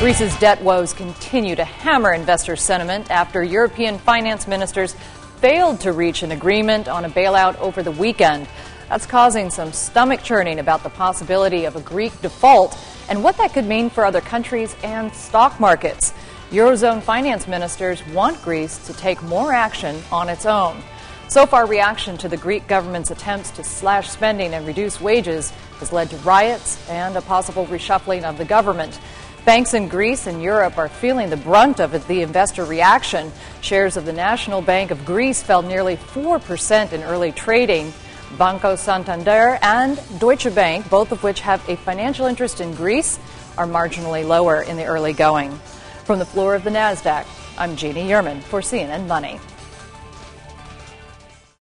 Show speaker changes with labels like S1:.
S1: Greece's debt woes continue to hammer investor sentiment after European finance ministers failed to reach an agreement on a bailout over the weekend. That's causing some stomach churning about the possibility of a Greek default and what that could mean for other countries and stock markets. Eurozone finance ministers want Greece to take more action on its own. So far, reaction to the Greek government's attempts to slash spending and reduce wages has led to riots and a possible reshuffling of the government. Banks in Greece and Europe are feeling the brunt of the investor reaction. Shares of the National Bank of Greece fell nearly 4% in early trading. Banco Santander and Deutsche Bank, both of which have a financial interest in Greece, are marginally lower in the early going. From the floor of the NASDAQ, I'm Jeannie Yerman for CNN Money.